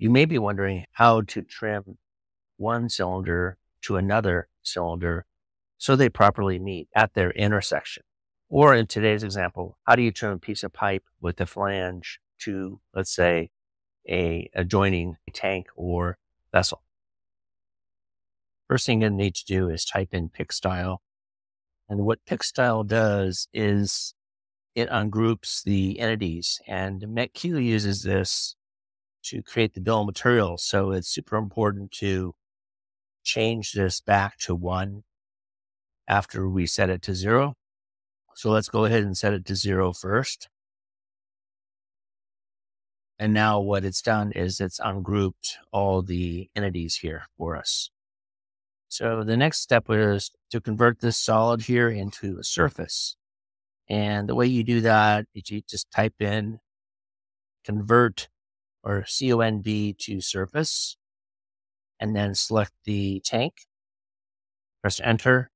You may be wondering how to trim one cylinder to another cylinder so they properly meet at their intersection. Or in today's example, how do you trim a piece of pipe with a flange to, let's say, a adjoining tank or vessel? First thing you need to do is type in PickStyle. And what PickStyle does is it ungroups the entities. And Mech-Q uses this to create the bill of materials. So it's super important to change this back to one after we set it to zero. So let's go ahead and set it to zero first. And now what it's done is it's ungrouped all the entities here for us. So the next step is to convert this solid here into a surface. And the way you do that is you just type in convert or CONV to surface and then select the tank, press enter.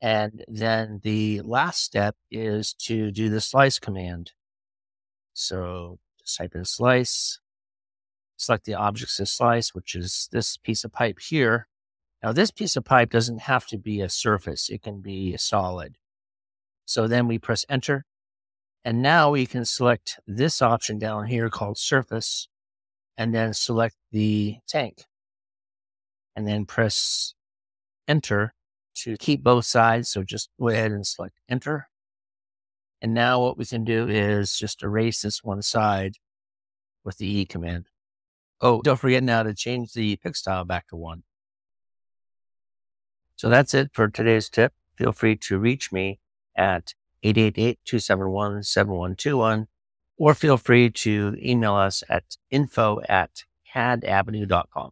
And then the last step is to do the slice command. So just type in slice, select the objects to slice, which is this piece of pipe here. Now, this piece of pipe doesn't have to be a surface. It can be a solid. So then we press enter. And now we can select this option down here called surface and then select the tank and then press enter to keep both sides. So just go ahead and select enter. And now what we can do is just erase this one side with the E command. Oh, don't forget now to change the pick style back to one. So that's it for today's tip. Feel free to reach me at 888-271-7121, or feel free to email us at info at cadavenue.com.